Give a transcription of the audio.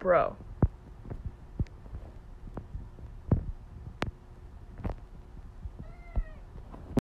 bro.